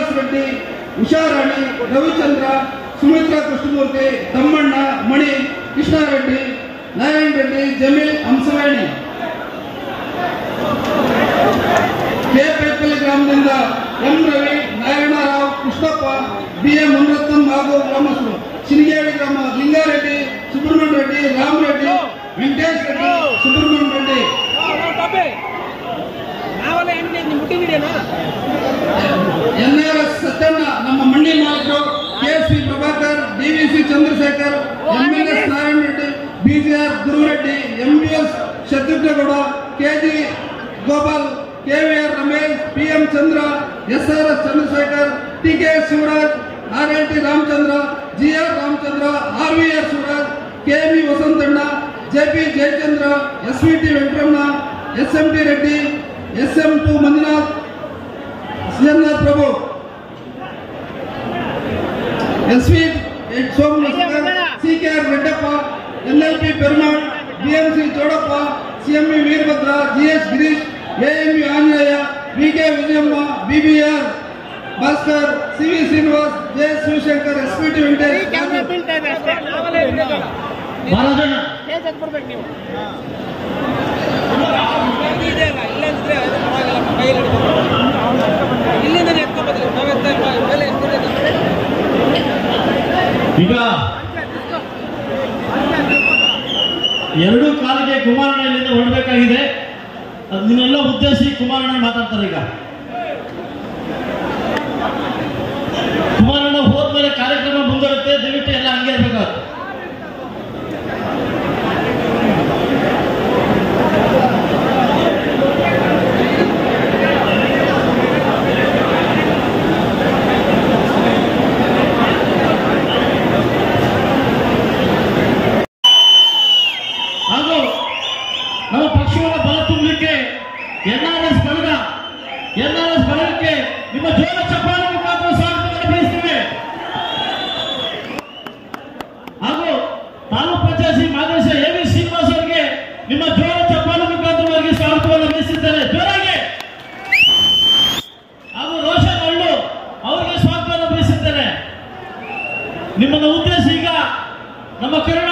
ಶ್ರೀನಿವಾಸ ರೆಡ್ಡಿ ಉಷಾರಾಣಿ ರವಿಚಂದ್ರ ಸುಮಿತ್ರಾ ಕೃಷ್ಣಮೂರ್ತಿ ತಮ್ಮಣ್ಣ ಮಣಿ ಕೃಷ್ಣಾರೆಡ್ಡಿ ನಾರಾಯಣ ರೆಡ್ಡಿ ಜಮೀಲ್ ಹಂಸವೇಣಿ ಕೆಪೇಪಲ್ಲಿ ಗ್ರಾಮದಿಂದ M Ravi Narayanarao Krishnappa B M Munaratnam ಹಾಗೂ ಗ್ರಾಮಸ್ಥರು ಸಿನಿಗೇಡಿ ಗ್ರಾಮ Lingareddy Subramanya Reddy Ram Reddy Venkatesh Reddy Subramanya Reddy BGR Gurureddy M B S Shatrughnagowda KG Gopal KVR Ramesh P M Chandra S R S Chandrashekar T K Shivaraj R L T Ramachandra G R Ramachandra R V R Shivaraj K M E Vasanthanna J P Jayachandra S V T Venkataramana S M T Reddy S M to Manjunath Srinath Prabhu S V Somashekar C K R Reddappa L L P Perumal BMC Chowdappa CME Veerabhadra GS Girish AME Anjaneya V K Vijayamma BBR Bhaskar C V Srinivas J. S Shivashankar S P T Venkatesh ಬೀಳ್ತಾ ಎರಡು ಕಾಲಿಗೆ ಕುಮಾರಣ್ಣ ಇಲ್ಲಿಂದ ಹೊರಡಬೇಕಾಗಿದೆ. ಅದನ್ನೆಲ್ಲ ಉದ್ದೇಶಿ ಕುಮಾರಣ್ಣ ಮಾತಾಡ್ತಾರೆ ಈಗ. ನಮ್ಮ ಪಕ್ಷವನ್ನು ಬಲ ತುಂಬಲಿಕ್ಕೆ ಎನ್ ಆರ್ ಎಸ್ ಬಳಗ ಎನ್ ಆರ್ ಎಸ್ ಬಳಗಕ್ಕೆ ನಿಮ್ಮ ಜೋರ ಚಪ್ಪಾಳೆ ಮುಖಾಂತರ ಸ್ವಾಗತವನ್ನು ಬಯಸ್ತೇವೆ ಹಾಗೂ ತಾಲೂಕು ಪಂಚಾಯತಿ ಮಾದೇಶ ಎ ವಿ ಶ್ರೀನಿವಾಸ್ ಅವರಿಗೆ ನಿಮ್ಮ ಜೋರ ಚಪ್ಪಾಳೆ ಮುಖಾಂತರವಾಗಿ ಸ್ವಾಗತವನ್ನು ಬಯಸಿದ್ದಾರೆ ಜೋರಾಗಿ! ಹಾಗೂ ರೋಷನ್ ಹಳ್ಳು ಅವರಿಗೆ ಸ್ವಾಗತವನ್ನು ಬಯಸಿದ್ದಾರೆ ನಿಮ್ಮನ್ನು ಉದ್ದೇಶ ಈಗ ನಮ್ಮ ಕರುಣಾ